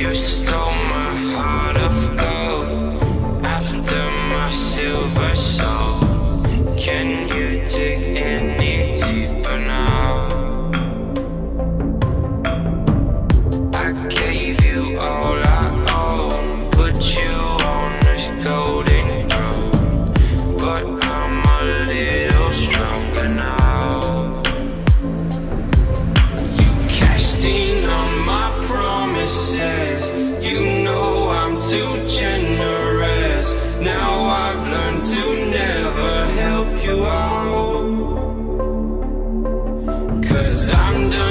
You stole my heart of gold. After my silver soul. Can you dig any deeper now? I gave you all I own. Put you on this golden throne. But I'm a little too generous. Now I've learned to never help you out. Cause I'm done